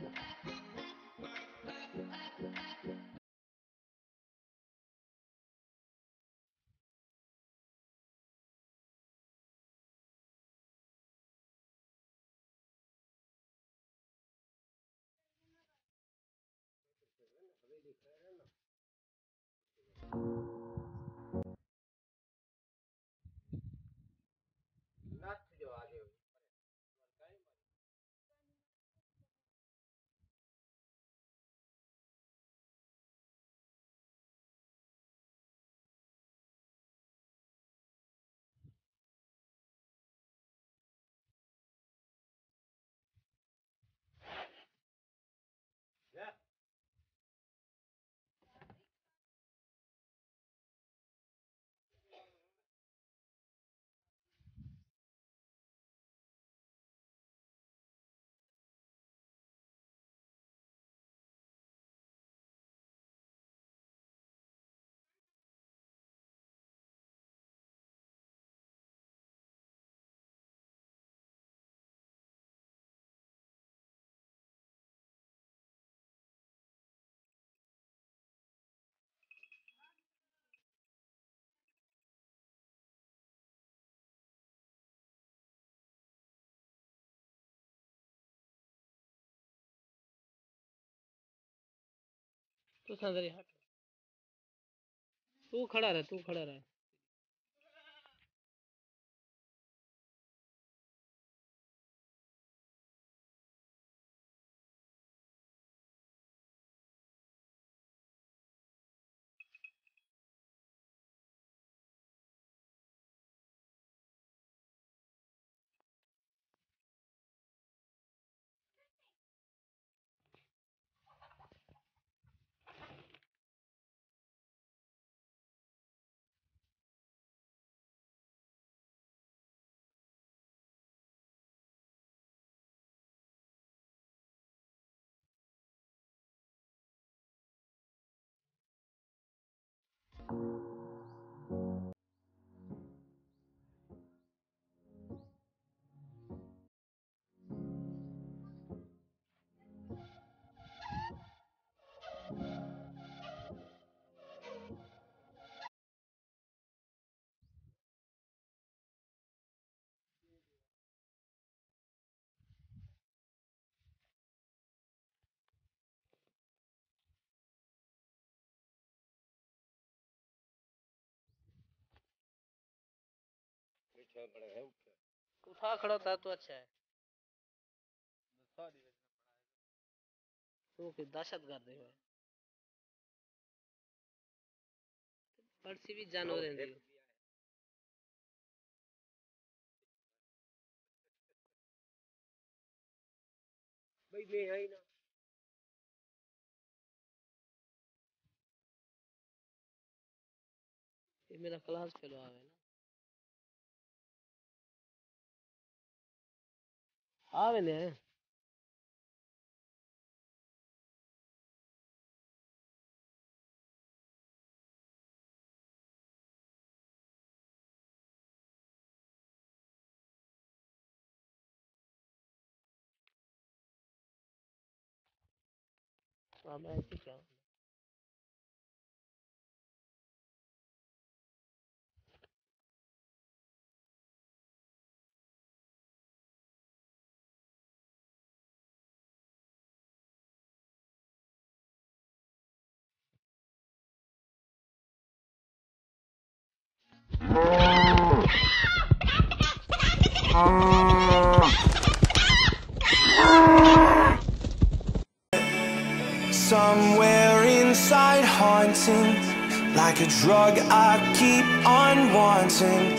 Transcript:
Ready, fair enough. तू तू खड़ा रह तू खड़ा रह। उठा खड़ा था तो अच्छा है। तू कि दहशत गर्द है। पर्सी भी जानवर हैं भाई मैं आई ना। ये मेरा क्लास फेलो आवे ना। आवे ने हाँ मैं ऐसे क्या Somewhere inside haunting Like a drug I keep on wanting